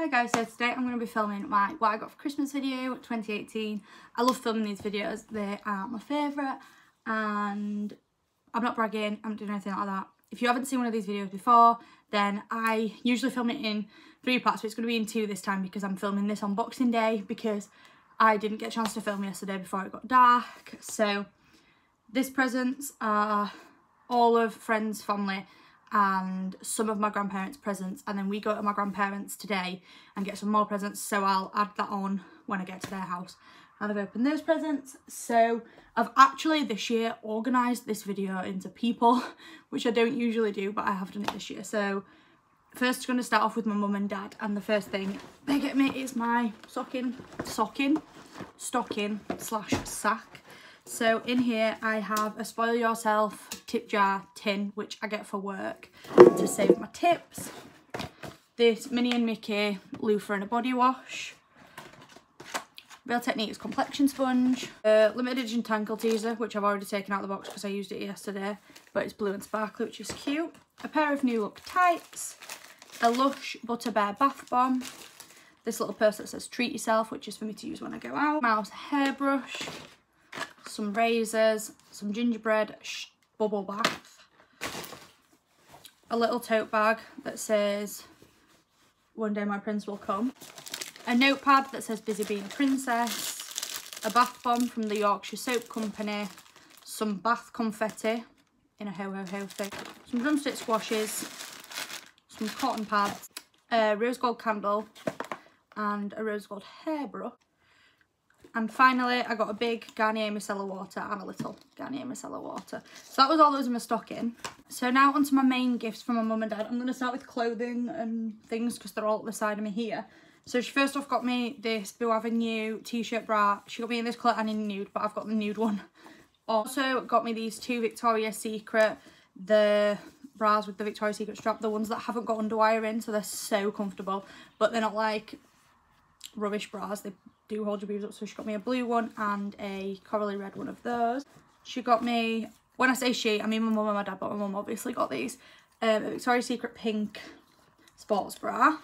Hi guys, so today I'm going to be filming my what I got for Christmas video 2018. I love filming these videos, they are my favourite and I'm not bragging, I'm doing anything like that. If you haven't seen one of these videos before then I usually film it in three parts but it's going to be in two this time because I'm filming this on Boxing Day because I didn't get a chance to film yesterday before it got dark. So this presents are all of friends, family and some of my grandparents' presents and then we go to my grandparents today and get some more presents so I'll add that on when I get to their house. And I've opened those presents so I've actually this year organised this video into people which I don't usually do but I have done it this year. So first going to start off with my mum and dad and the first thing they get me is my socking socking stocking slash sack so in here I have a spoil yourself tip jar tin which I get for work to save my tips. This Minnie and Mickey loofah and a body wash. Real Techniques complexion sponge. A limited edition Tangle Teezer which I've already taken out of the box because I used it yesterday but it's blue and sparkly which is cute. A pair of New Look tights. A Lush Butter Bear bath bomb. This little purse that says treat yourself which is for me to use when I go out. Mouse hairbrush some razors, some gingerbread bubble bath, a little tote bag that says one day my prince will come, a notepad that says busy being a princess, a bath bomb from the Yorkshire Soap Company, some bath confetti in a ho ho ho thing, some drumstick Squashies, some cotton pads, a rose gold candle and a rose gold hairbrush and finally, I got a big Garnier micellar water and a little Garnier micellar water. So that was all that was in my stocking. So now onto my main gifts from my mum and dad. I'm going to start with clothing and things because they're all at the side of me here. So she first off got me this Boux Avenue t-shirt bra. She got me in this colour and in nude, but I've got the nude one. Also got me these two Victoria's Secret, the bras with the Victoria's Secret strap, the ones that haven't got underwire in, so they're so comfortable. But they're not like rubbish bras, they do hold your boobs up. So she got me a blue one and a corally red one of those. She got me, when I say she, I mean my mum and my dad, but my mum obviously got these. Um, a Victoria's Secret pink sports bra.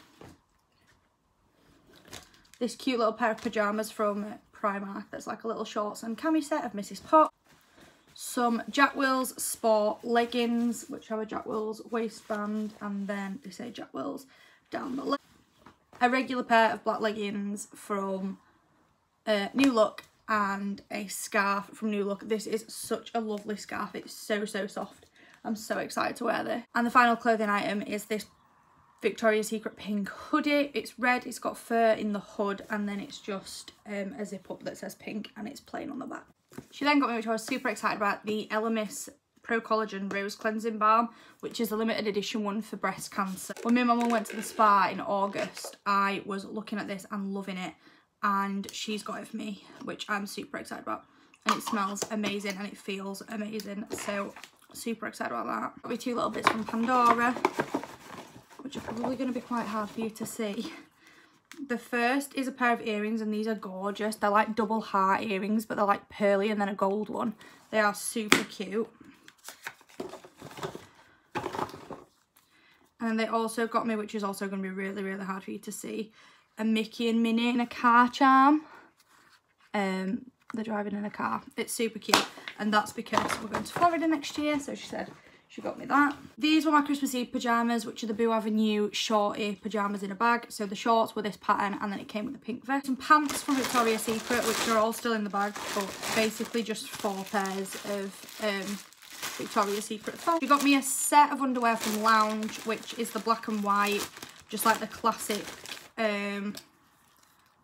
This cute little pair of pyjamas from Primark that's like a little shorts and cami set of Mrs. Pot. Some Jack Wills Sport leggings, which have a Jack Wills waistband and then they say Jack Wills down the leg. A regular pair of black leggings from uh, New Look and a scarf from New Look. This is such a lovely scarf. It's so, so soft. I'm so excited to wear this. And the final clothing item is this Victoria's Secret pink hoodie. It's red, it's got fur in the hood, and then it's just um, a zip up that says pink and it's plain on the back. She then got me, which I was super excited about, the Elemis Pro Collagen Rose Cleansing Balm, which is a limited edition one for breast cancer. When me and my mum went to the spa in August, I was looking at this and loving it and she's got it for me which I'm super excited about and it smells amazing and it feels amazing so super excited about that. Got me two little bits from Pandora which are probably going to be quite hard for you to see. The first is a pair of earrings and these are gorgeous. They're like double heart earrings but they're like pearly and then a gold one. They are super cute. And they also got me, which is also going to be really, really hard for you to see, a Mickey and Minnie in a car charm. Um, they're driving in a car. It's super cute. And that's because we're going to Florida next year. So she said she got me that. These were my Christmas Eve pyjamas, which are the Boux Avenue shorty pyjamas in a bag. So the shorts were this pattern and then it came with a pink vest. Some pants from Victoria's Secret, which are all still in the bag, but basically just four pairs of um, Victoria's Secret top. She got me a set of underwear from Lounge, which is the black and white, just like the classic um,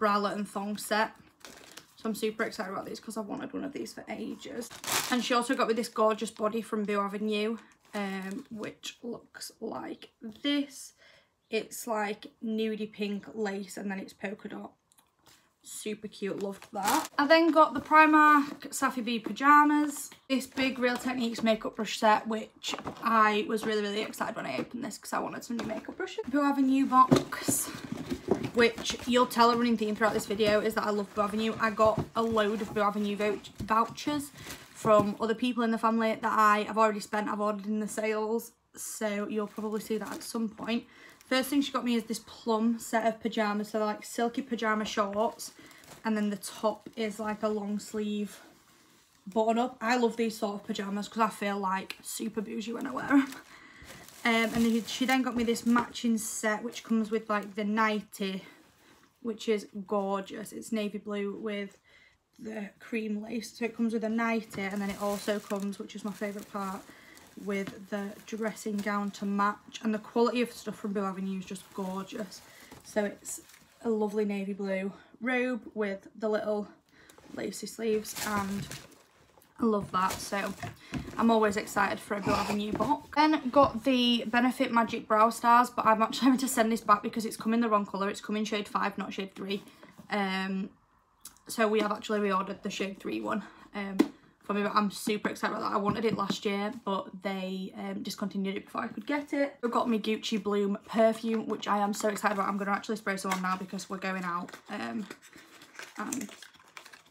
bralette and thong set. So I'm super excited about these because I've wanted one of these for ages. And she also got me this gorgeous body from Boux Avenue, um, which looks like this. It's like nudie pink lace and then it's polka dot. Super cute, loved that. I then got the Primark Safi B pyjamas. This big Real Techniques makeup brush set, which I was really, really excited when I opened this because I wanted some new makeup brushes. Boux Avenue box which you'll tell a running theme throughout this video is that I love Boux Avenue. I got a load of Boux Avenue vouchers from other people in the family that I have already spent, I've ordered in the sales, so you'll probably see that at some point. First thing she got me is this plum set of pyjamas. So like silky pyjama shorts. And then the top is like a long sleeve button up. I love these sort of pyjamas because I feel like super bougie when I wear them. Um, and then she then got me this matching set which comes with like the nightie which is gorgeous. It's navy blue with the cream lace. So it comes with a nightie and then it also comes, which is my favourite part, with the dressing gown to match. And the quality of stuff from Boux Avenue is just gorgeous. So it's a lovely navy blue robe with the little lacy sleeves and Love that. So I'm always excited for a Boux Avenue box. Then got the Benefit Magic Brow Stars, but I'm actually having to send this back because it's come in the wrong colour. It's come in shade 5, not shade 3. Um, so we have actually reordered the shade 3 one um, for me, but I'm super excited about that. I wanted it last year, but they um, discontinued it before I could get it. I've got me Gucci Bloom perfume, which I am so excited about. I'm going to actually spray some on now because we're going out. Um, and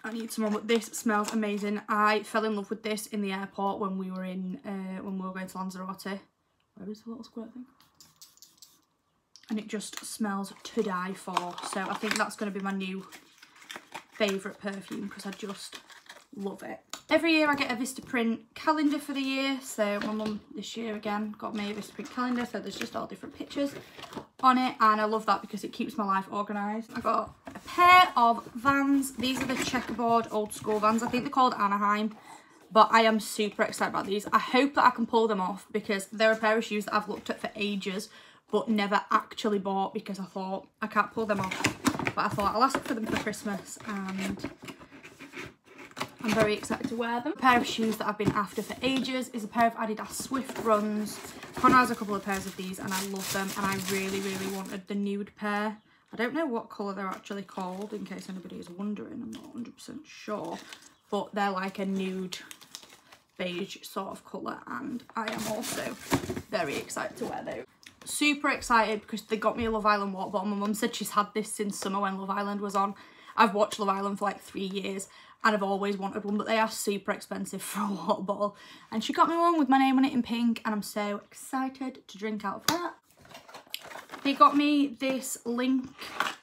I need some more, but this smells amazing. I fell in love with this in the airport when we were in, uh, when we were going to Lanzarote. Where is the little squirt thing? And it just smells to die for. So I think that's going to be my new favourite perfume because I just love it. Every year I get a Vistaprint calendar for the year. So my mum this year again got me a Vistaprint calendar. So there's just all different pictures on it. And I love that because it keeps my life organised. I got a pair of Vans. These are the checkerboard old school Vans. I think they're called Anaheim. But I am super excited about these. I hope that I can pull them off because they're a pair of shoes that I've looked at for ages but never actually bought because I thought I can't pull them off. But I thought I'll ask for them for Christmas and I'm very excited to wear them. A pair of shoes that I've been after for ages is a pair of Adidas Swift Runs. Connor has a couple of pairs of these and I love them and I really, really wanted the nude pair. I don't know what colour they're actually called in case anybody is wondering. I'm not 100% sure. But they're like a nude beige sort of colour and I am also very excited to wear those. Super excited because they got me a Love Island water bottle. My mum said she's had this since summer when Love Island was on. I've watched Love Island for like three years and I've always wanted one but they are super expensive for a water bottle and she got me one with my name on it in pink and I'm so excited to drink out of that. They got me this link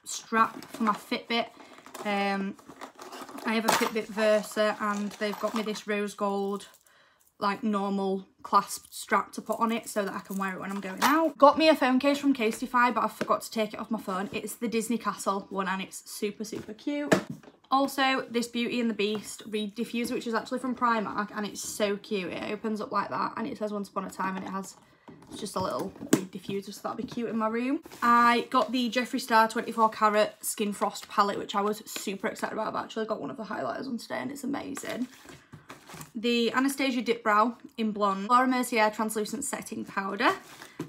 strap for my Fitbit. Um, I have a Fitbit Versa and they've got me this rose gold like normal clasp strap to put on it so that I can wear it when I'm going out. Got me a phone case from Casetify but I forgot to take it off my phone. It's the Disney Castle one and it's super super cute. Also, this Beauty and the Beast reed diffuser, which is actually from Primark, and it's so cute. It opens up like that, and it says Once Upon a Time, and it has just a little reed diffuser, so that'll be cute in my room. I got the Jeffree Star 24 Carat Skin Frost palette, which I was super excited about. I've actually got one of the highlighters on today, and it's amazing. The Anastasia Dip Brow in Blonde, Laura Mercier Translucent Setting Powder,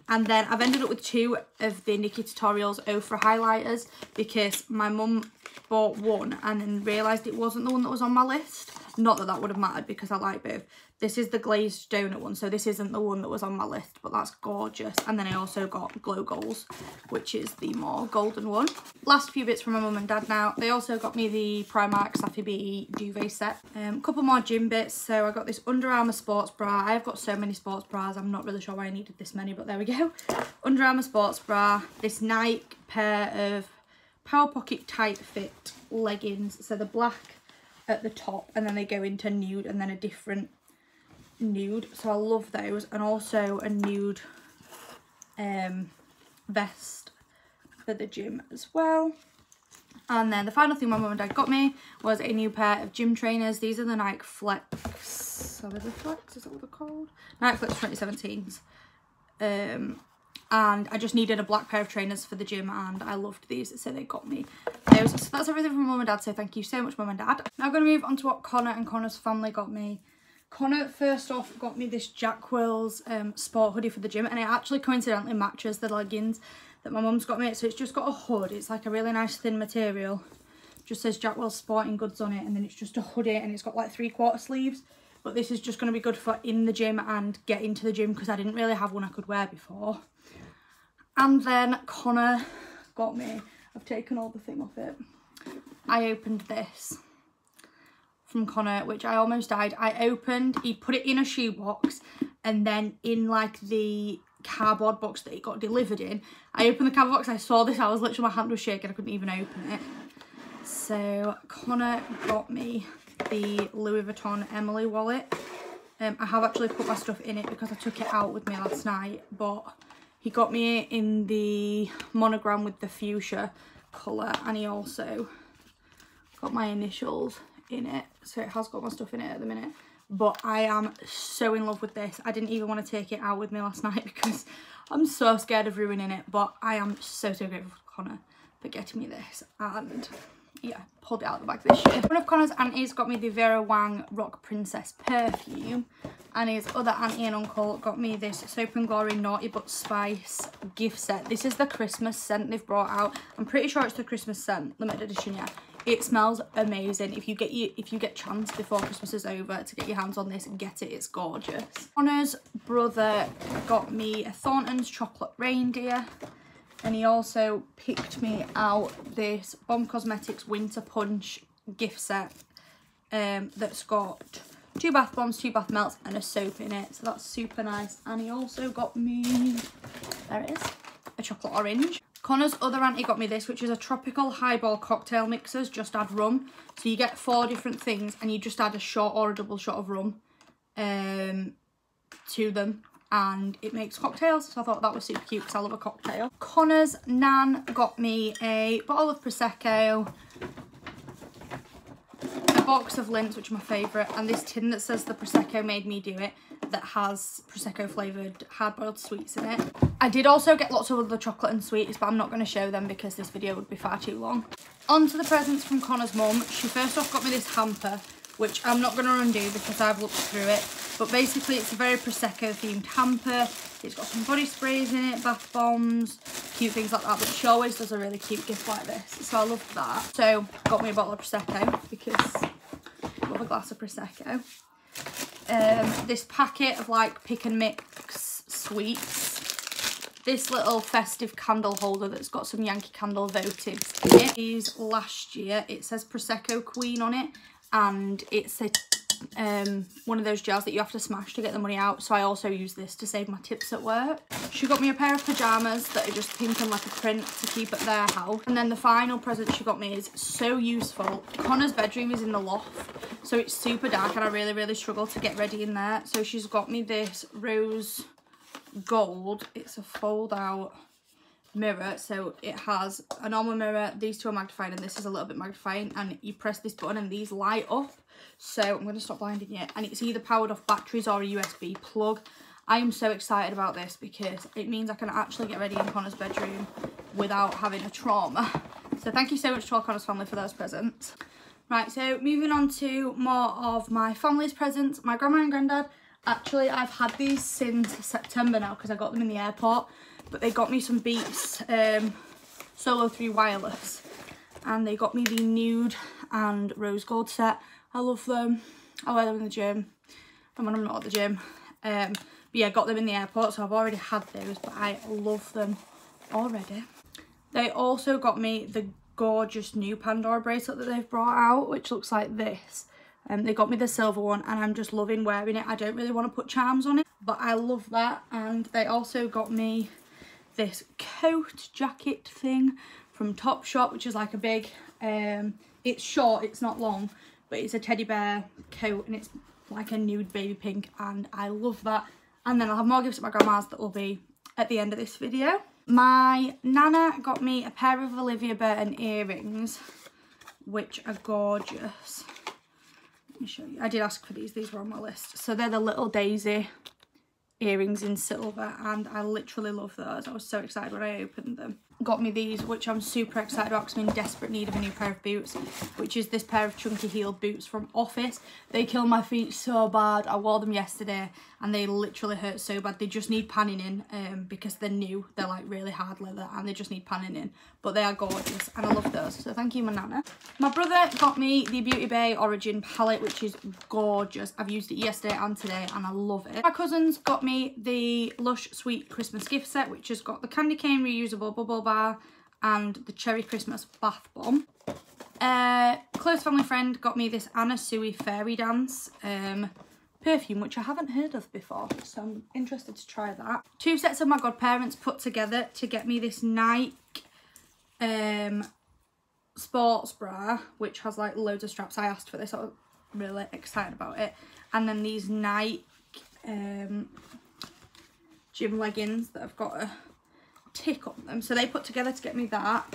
and then I've ended up with two of the Nikkie Tutorials Ofra highlighters because my mum bought one and then realised it wasn't the one that was on my list. Not that that would have mattered because I like both. This is the glazed donut one, so this isn't the one that was on my list, but that's gorgeous. And then I also got Glow Goals, which is the more golden one. Last few bits from my mum and dad now. They also got me the Primark Safi B duvet set. A um, couple more gym bits. So I got this Under Armour sports bra. I've got so many sports bras. I'm not really sure why I needed this many, but there we go. Under Armour sports bra. This Nike pair of Power Pocket Tight Fit leggings. So the black at the top and then they go into nude and then a different nude. So I love those and also a nude um, vest for the gym as well. And then the final thing my mum and dad got me was a new pair of gym trainers. These are the Nike Flex are they the Flex? Is that what they're called? Nike Flex 2017s um and I just needed a black pair of trainers for the gym and I loved these so they got me those. So that's everything from mum and dad so thank you so much mum and dad. Now I'm going to move on to what Connor and Connor's family got me. Connor first off got me this Jack Wills um, sport hoodie for the gym and it actually coincidentally matches the leggings that my mum's got me. So it's just got a hood, it's like a really nice thin material. Just says Jack Wills Sporting Goods on it and then it's just a hoodie and it's got like three quarter sleeves. But this is just going to be good for in the gym and get into the gym because I didn't really have one I could wear before. And then Connor got me, I've taken all the thing off it. I opened this from Connor, which I almost died. I opened, he put it in a shoebox and then in like the cardboard box that it got delivered in. I opened the cardboard box, I saw this, I was literally, my hand was shaking, I couldn't even open it. So Connor got me the Louis Vuitton Emily wallet. Um, I have actually put my stuff in it because I took it out with me last night, but he got me in the monogram with the fuchsia colour and he also got my initials in it. So it has got my stuff in it at the minute. But I am so in love with this. I didn't even want to take it out with me last night because I'm so scared of ruining it. But I am so, so grateful for Connor for getting me this. And yeah, pulled it out of the bag this year. One of Connor's aunties got me the Vera Wang Rock Princess perfume and his other auntie and uncle got me this Soap and Glory Naughty But Spice gift set. This is the Christmas scent they've brought out. I'm pretty sure it's the Christmas scent, limited edition, yeah. It smells amazing. If you get you if you get chance before Christmas is over to get your hands on this, get it. It's gorgeous. Connor's brother got me a Thornton's chocolate reindeer and he also picked me out this Bomb Cosmetics Winter Punch gift set um, that's got two bath bombs, two bath melts and a soap in it. So that's super nice. And he also got me, there it is, a chocolate orange. Connor's other auntie got me this, which is a tropical highball cocktail mixers, just add rum. So you get four different things and you just add a shot or a double shot of rum um, to them and it makes cocktails so I thought that was super cute because I love a cocktail. Connor's Nan got me a bottle of Prosecco, box of Lindts which are my favourite and this tin that says the Prosecco made me do it that has Prosecco flavoured hard-boiled sweets in it. I did also get lots of other chocolate and sweets but I'm not going to show them because this video would be far too long. On to the presents from Connor's mum. She first off got me this hamper which I'm not going to undo because I've looked through it but basically it's a very Prosecco themed hamper. It's got some body sprays in it, bath bombs, cute things like that. But she always does a really cute gift like this. So I love that. So got me a bottle of Prosecco because A glass of Prosecco. Um, this packet of like pick and mix sweets this little festive candle holder that's got some Yankee Candle votives in it is last year. It says Prosecco Queen on it and it's a um, one of those jars that you have to smash to get the money out. So I also use this to save my tips at work. She got me a pair of pyjamas that are just pink and like a print to keep at their house. And then the final present she got me is so useful. Connor's bedroom is in the loft. So it's super dark and I really, really struggle to get ready in there. So she's got me this rose gold. It's a fold out mirror so it has a normal mirror these two are magnifying and this is a little bit magnifying and you press this button and these light up so I'm going to stop blinding you. And it's either powered off batteries or a USB plug. I am so excited about this because it means I can actually get ready in Connor's bedroom without having a trauma. So thank you so much to all Connor's family for those presents. Right, so moving on to more of my family's presents. My grandma and granddad, actually I've had these since September now because I got them in the airport. But they got me some Beats um, Solo 3 Wireless. And they got me the nude and rose gold set I love them. I wear them in the gym and when I'm not at the gym. Um, but yeah, I got them in the airport, so I've already had those, but I love them already. They also got me the gorgeous new Pandora bracelet that they've brought out, which looks like this. Um, they got me the silver one and I'm just loving wearing it. I don't really want to put charms on it, but I love that. And they also got me this coat jacket thing from Topshop, which is like a big, um, it's short, it's not long, but it's a teddy bear coat and it's like a nude baby pink and I love that. And then I'll have more gifts at my grandma's that will be at the end of this video. My nana got me a pair of Olivia Burton earrings, which are gorgeous. Let me show you. I did ask for these, these were on my list. So they're the little daisy earrings in silver and I literally love those. I was so excited when I opened them got me these, which I'm super excited about because I'm in desperate need of a new pair of boots, which is this pair of chunky heeled boots from Office. They kill my feet so bad. I wore them yesterday and they literally hurt so bad. They just need panning in um, because they're new. They're like really hard leather and they just need panning in. But they are gorgeous and I love those. So thank you, my nana. My brother got me the Beauty Bay Origin palette, which is gorgeous. I've used it yesterday and today and I love it. My cousins got me the Lush Sweet Christmas gift set, which has got the candy cane reusable bubble bar and the Cherry Christmas bath bomb. Uh, close family friend got me this Anna Sui fairy dance, um, perfume, which I haven't heard of before. So I'm interested to try that. Two sets of my godparents put together to get me this Nike um, sports bra, which has like loads of straps. I asked for this. I was really excited about it. And then these Nike um, gym leggings that I've got a tick on them. So they put together to get me that.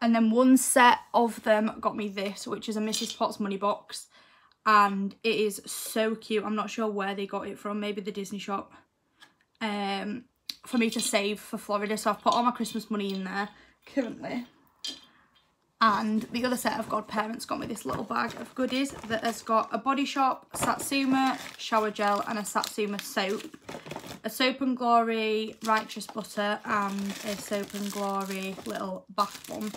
And then one set of them got me this, which is a Mrs. Potts money box. And it is so cute. I'm not sure where they got it from. Maybe the Disney shop. Um, for me to save for Florida. So I've put all my Christmas money in there currently. And the other set of godparents got me this little bag of goodies that has got a Body Shop, Satsuma shower gel and a Satsuma soap. A Soap and Glory Righteous Butter and a Soap and Glory little bath bomb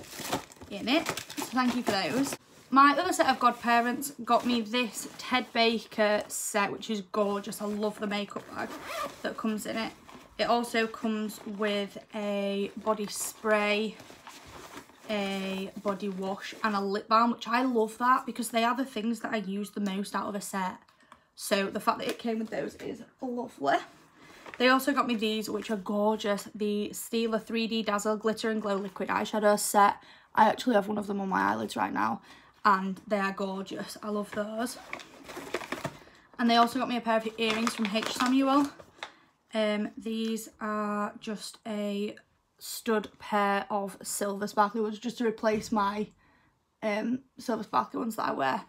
in it. So thank you for those. My other set of godparents got me this Ted Baker set, which is gorgeous. I love the makeup bag that comes in it. It also comes with a body spray a body wash and a lip balm which I love that because they are the things that I use the most out of a set. So the fact that it came with those is lovely. They also got me these which are gorgeous. The Stila 3D Dazzle Glitter and Glow Liquid Eyeshadow set. I actually have one of them on my eyelids right now and they are gorgeous. I love those. And they also got me a pair of earrings from H Samuel. Um, these are just a stud pair of silver sparkly ones just to replace my um, silver sparkly ones that I wear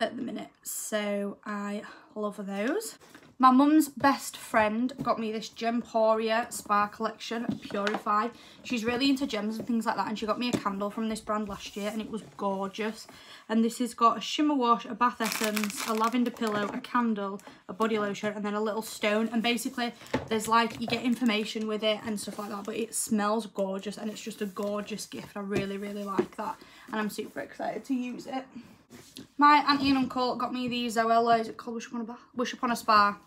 at the minute. So I love those. My mum's best friend got me this Gemporia Spa collection, Purify. She's really into gems and things like that and she got me a candle from this brand last year and it was gorgeous. And this has got a shimmer wash, a bath essence, a lavender pillow, a candle, a body lotion and then a little stone. And basically there's like, you get information with it and stuff like that but it smells gorgeous and it's just a gorgeous gift. I really, really like that and I'm super excited to use it. My auntie and uncle got me the Zoella, uh, it called Wish Upon a, Wish Upon a Spa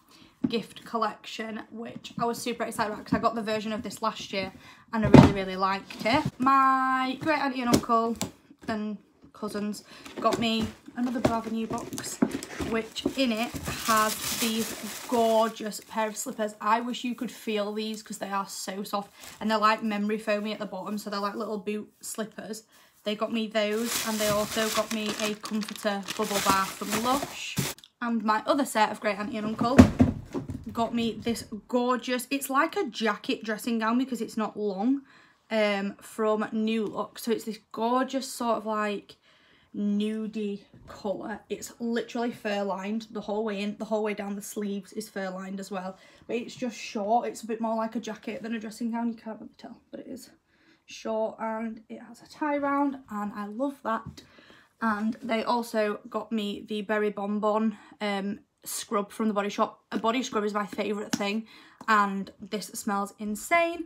gift collection, which I was super excited about because I got the version of this last year and I really, really liked it. My great auntie and uncle and cousins got me another Boux Avenue box, which in it has these gorgeous pair of slippers. I wish you could feel these because they are so soft and they're like memory foamy at the bottom, so they're like little boot slippers. They got me those and they also got me a comforter bubble bath from Lush. And my other set of great auntie and uncle got me this gorgeous, it's like a jacket dressing gown because it's not long, um, from New Look. So it's this gorgeous sort of like nudie colour. It's literally fur lined the whole way in, the whole way down the sleeves is fur lined as well. But it's just short, it's a bit more like a jacket than a dressing gown, you can't really tell, but it is short and it has a tie round and I love that and they also got me the Berry Bonbon um, scrub from the Body Shop. A body scrub is my favourite thing and this smells insane.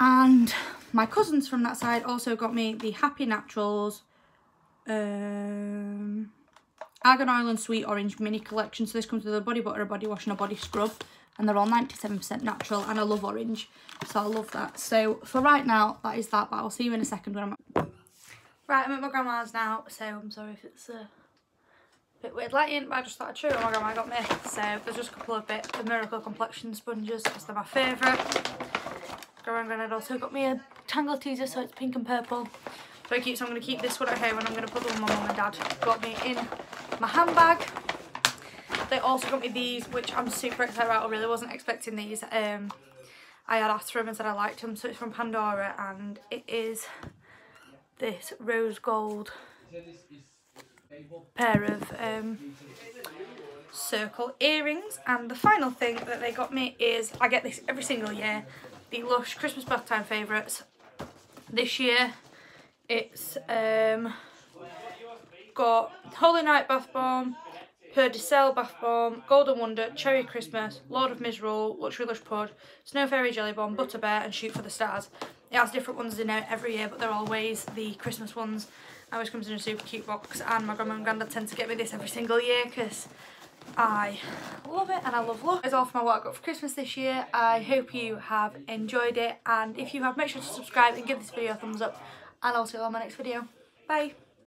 And my cousins from that side also got me the Happy Naturals um, Argan Oil and Sweet Orange mini collection. So this comes with a body butter, a body wash and a body scrub and they're all 97% natural and I love orange so I love that. So for right now that is that but I'll see you in a second when I'm right I'm at my grandma's now so I'm sorry if it's a bit weird lighting but I just thought I'd show my grandma got me. So there's just a couple of bits of Miracle Complexion sponges because they're my favourite. Grandma and Granddad also got me a Tangle Teezer so it's pink and purple. Very cute so I'm going to keep this one at home and I'm going to put the one my mum and dad got me in my handbag they also got me these, which I'm super excited about. I really wasn't expecting these. Um, I had asked for them and said I liked them. So it's from Pandora and it is this rose gold pair of um, circle earrings. And the final thing that they got me is, I get this every single year, the Lush Christmas bath time favourites. This year it's um, got Holy Night Bath Bomb, Perdicel Bath Bomb, Golden Wonder, Cherry Christmas, Lord of Misrule, Luxury Lush Pud, Snow Fairy Jelly Bomb, Butter Bear and Shoot for the Stars. It has different ones in it every year but they're always the Christmas ones. Always comes in a super cute box and my grandma and granddad tend to get me this every single year because I love it and I love luck. That's all for my what I got for Christmas this year. I hope you have enjoyed it and if you have make sure to subscribe and give this video a thumbs up and I'll see you on my next video. Bye!